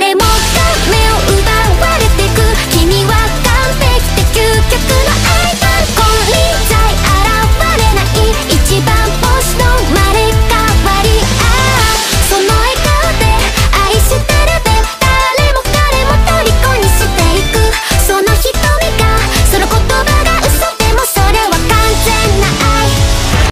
誰もが目を奪われてく。君は完璧で究極のアイドル金輪現れない。一番星の